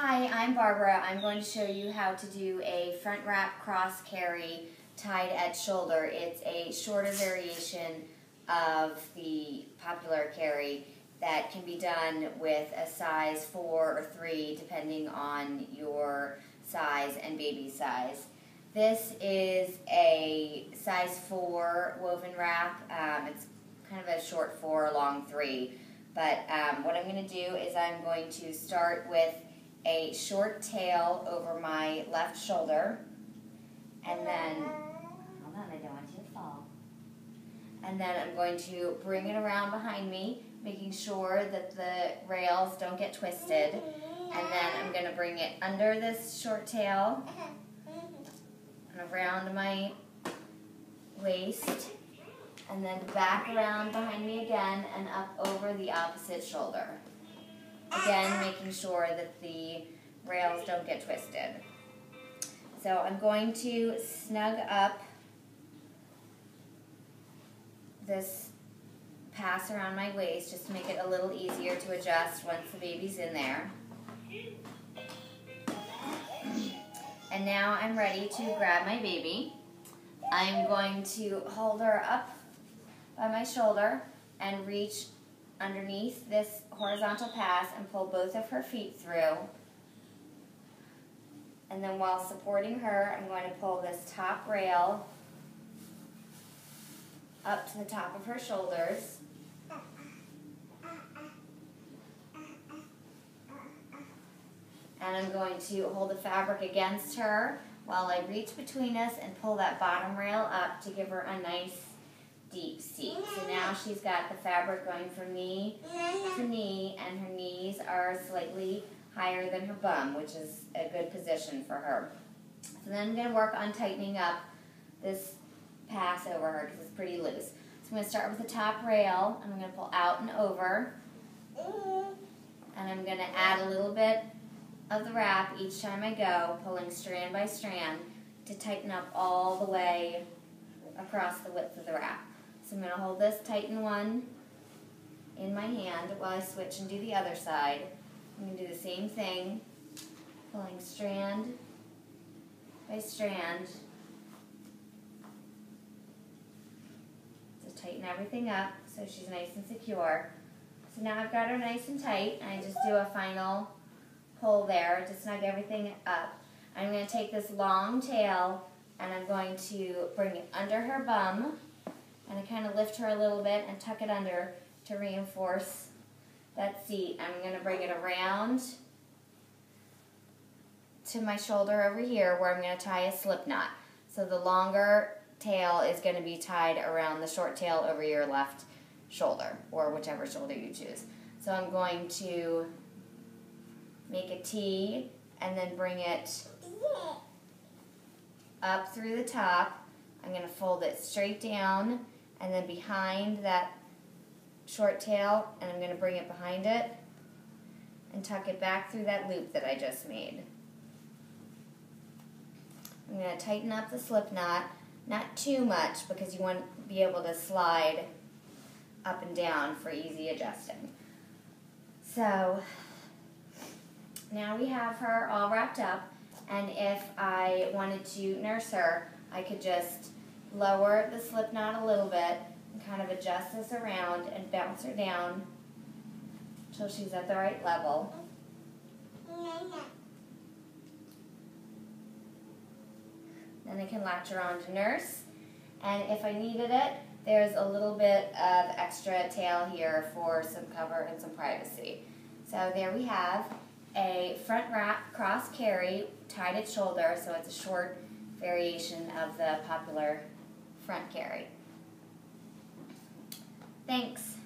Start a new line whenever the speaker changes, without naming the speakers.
Hi, I'm Barbara. I'm going to show you how to do a front wrap cross carry tied at shoulder. It's a shorter variation of the popular carry that can be done with a size 4 or 3 depending on your size and baby size. This is a size 4 woven wrap. Um, it's kind of a short 4, long 3. But um, what I'm going to do is I'm going to start with a short tail over my left shoulder. And then, hold on, I don't want you to fall. And then I'm going to bring it around behind me, making sure that the rails don't get twisted. And then I'm going to bring it under this short tail and around my waist. And then back around behind me again and up over the opposite shoulder. Again, making sure that the rails don't get twisted. So I'm going to snug up this pass around my waist just to make it a little easier to adjust once the baby's in there. And now I'm ready to grab my baby. I'm going to hold her up by my shoulder and reach underneath this horizontal pass and pull both of her feet through. And then while supporting her, I'm going to pull this top rail up to the top of her shoulders. And I'm going to hold the fabric against her while I reach between us and pull that bottom rail up to give her a nice deep seat. So now she's got the fabric going from knee to knee, and her knees are slightly higher than her bum, which is a good position for her. So then I'm going to work on tightening up this pass over her because it's pretty loose. So I'm going to start with the top rail, and I'm going to pull out and over. And I'm going to add a little bit of the wrap each time I go, pulling strand by strand to tighten up all the way across the width of the wrap. So I'm going to hold this tighten one in my hand while I switch and do the other side. I'm going to do the same thing, pulling strand by strand to tighten everything up so she's nice and secure. So now I've got her nice and tight, and I just do a final pull there to snug everything up. I'm going to take this long tail and I'm going to bring it under her bum and I kind of lift her a little bit and tuck it under to reinforce that seat. I'm going to bring it around to my shoulder over here where I'm going to tie a slip knot. So the longer tail is going to be tied around the short tail over your left shoulder or whichever shoulder you choose. So I'm going to make a T and then bring it up through the top. I'm going to fold it straight down and then behind that short tail and I'm going to bring it behind it and tuck it back through that loop that I just made. I'm going to tighten up the slip knot, not too much because you want to be able to slide up and down for easy adjusting. So now we have her all wrapped up and if I wanted to nurse her, I could just lower the slip knot a little bit and kind of adjust this around and bounce her down until she's at the right level. Then I can latch her on to nurse. And if I needed it, there's a little bit of extra tail here for some cover and some privacy. So there we have a front wrap cross carry tied at shoulder, so it's a short variation of the popular front carry. Thanks.